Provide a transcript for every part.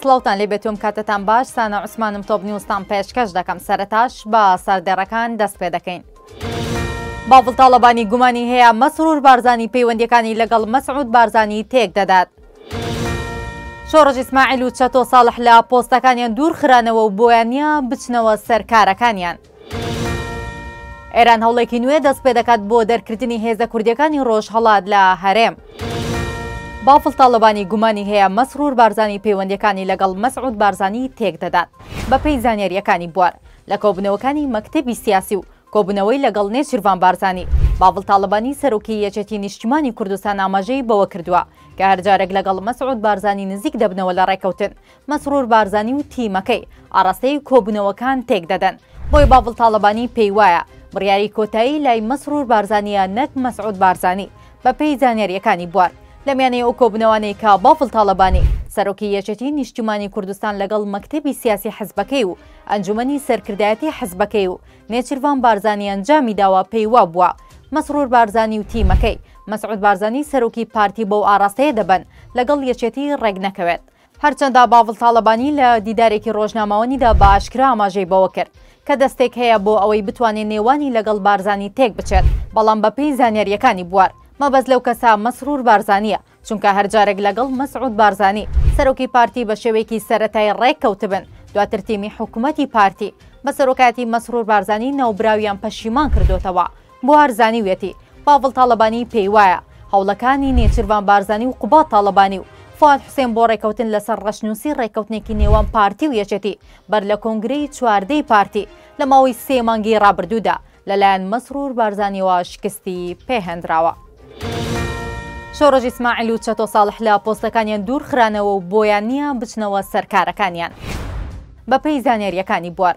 سڵاوان لێ بێتوم کاتتان باش سانە عوسمانم تۆپ نیوستان پێشکەش دەکەم سەرتاش بە سەردێڕەکان دەست پێ دەکەین. باڤڵ تاڵەبانی گومانی هەیە مەسرور بارزانانی پەیوەندەکانی لەگەڵ مەسعود بارزانانی تێک دەدات. شۆڕژ ئیسماعیل و چەتۆ ساڵح لە پۆستەکانیان دوور خرانەوە و بۆیانە بچنەوە سەرکارەکانیان. ئێران هەوڵێکی نوێ دەست پێ دەکات بۆ دەرکردنی هێزە کوردیەکانی ڕۆژهەڵات لە هەرێم. بافڵ تاڵەبانی گومانی هەیە مەسرور بارزانی پەیوەندیەکانی لەگەڵ مەسعود بارزانی تێک دەدات بەپێی زانیاریەکانی بوار لە کۆبنەوەکانی مەکتەبی سیاسی و کۆبوونەوەی لەگەڵ نێچیرڤان بارزانی باڤڵ تاڵبانی سەرۆکی یەکێتی نیشتیمانی کوردستان ئاماژەی بەوە کردووە کە هەرجارێک لەگەڵ مەسعود بارزانی نزیک دەبنەوە لە ڕێکەوتن مەسرور بارزانی و تیمەکەی ئاڕاستەی کۆبوونەوەکان تێکدەدەن، بۆیە باڤڵ تاڵەبانی پێیوایە بڕیاری کۆتایی لای مەسرور بارزانییە نەک مەسعود بارزانی، بەپێی زانیارییەکانی بوار لەمیانەی ئەو کۆبوونەوانەی کە باڤڵ تاڵەبانی سەرۆکی یەکێتی نیشتیمانی کوردستان لەگەڵ مەکتەبی سیاسی حزبەکەی و ئەنجومەنی سەرکردایەتی حزبەکەی و نێچیرڤان بارزانی ئەنجامیداوە پێیوابووە مەسرور بارزانی و تیمەکەی مەسعود بارزانی سەرۆکی پارتی بەو ئاڕاستەیە دەبەن لەگەڵ یەکێتی ڕێکنەکەوێت هەرچەندە باڤڵ تاڵەبانی لە دیدارێکی ڕۆژنامەوانیدا بە ئاشکرا ئاماژەی بەوە کرد، کە دەستێک هەیە بۆ ئەوەی بتوانێت نێوانی لەگەڵ بارزانی تێک بچێت، بەڵام بەپێی زانیارییەکانی بوار، مەبەست لەو کەسە مەسرور بارزانییە، چونکە هەر جارێک لەگەڵ مەسعود بارزانی، سەرۆکی پارتی بە شێوەیەکی سەرەتایی ڕێک کەوتبن، دواتر تیمی حکومەتی پارتی، بە سەرۆکایەتی مەسرور بارزانی ناوبراویان پەشیمان کردۆتەوە بوار زانیویەتی پاڤڵ تاڵەبانی پێیوایە هەوڵەکانی نێچیرڤان بارزانی و قوباد تاڵەبانی و فواد حوسێن بۆ ڕێکەوتن لەسەر ڕەشنووسی ڕێککەوتنێکی نێوان پارتی و یەکێتی بەر لە کۆنگرەی چواردە ی پارتی لە ماوەی سێ مانگی ڕابردوودا لەلایەن مەسرور بارزانیەوە شکستی پێهێندراوە. شۆڕش ئیسماعیل و چەتۆ ساڵح لە پۆستەکانیان دوورخرانەوە و بۆیان نییە بچنەوە سەر کارەکانیان. بەپێی زانیارییەکانی بوار،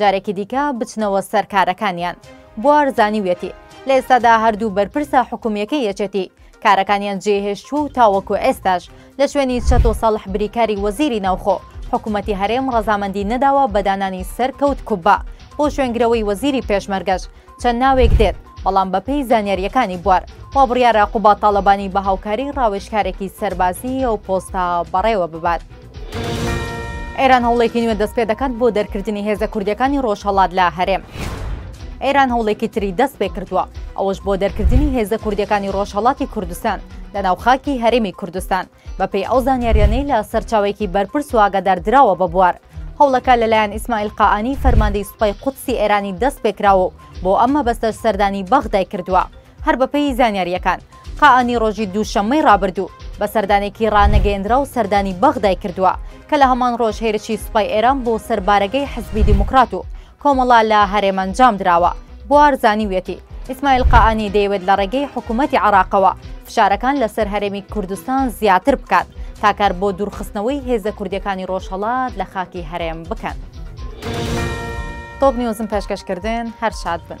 جارێکی دیکە بچنەوە سەر کارەکانیان. بوار زانیویەتی لە ئێستادا هەردوو بەرپرسە حکومیەکەی یەکێتی کارەکانیان جێهێشتووە و تاوەکو ئێستاش لە شوێنی چەتۆ ساڵح بریکاری وەزیری ناوخۆ حکوومەتی هەرێم ڕەزامەندی نەداوە بە دانانی سەرکەوت کوبە بۆ شوێنگرەوەی وەزیری پێشمەرگەش چەند ناوێک دێت بەڵام بەپێی زانیاریەکانی بوار وابڕیارە قوباد تاڵەبانی بە هاوکاری ڕاوێژکارێکی سەربازی ئەو پۆستە بەڕێوە ببات. ئێران هەوڵێکی نوێ دەست پێ دەکات بۆ دەرکردنی هێزە کوردیەکانی ڕۆژهەڵات لە هەرێم. ئێران هەوڵێکی تری دەست پێ کردووە ئەوەش بۆ دەرکردنی هێزە کوردیەکانی ڕۆژهەڵاتی کوردستان لە ناو خاکی هەرێمی کوردستان بەپێی ئەو زانیاریانەی لە سەرچاوێکی بەرپرس و ئاگادار دراوە بە بوار هەوڵەکە لەلایەن ئیسماعیل قائانی فەرماندەی سوپای قودسی ئێرانی دەست پێکراوە و بۆ ئەم مەبەستەش سەردانی بەغدای کردووە هەر بەپێی زانیارییەکان، قائانی ڕۆژی دووشەممەی ڕابردوو بە سەردانێکی ڕانەگەیەندراو سەردانی بەغدای کردووە کە لە هەمان ڕۆژ هێرشی سوپای ئێران بۆ سەر بارەگەی حزبی دیموکرات و کۆمەڵە لە هەرێم ئەنجام دراوە. بوار زانیویەتی، ئیسماعیل قائانی دەیەوێت لە ڕێگەی حکوومەتی عێراقەوە فشارەکان لەسەر هەرێمی کوردستان زیاتر بکات تا کار بۆ دوورخستنەوەی هێزە کوردییەکانی ڕۆژهەڵات لە خاکی هەرێم بکەن. تۆپ نیوزم پێشکەشکردن هەر شاد بن.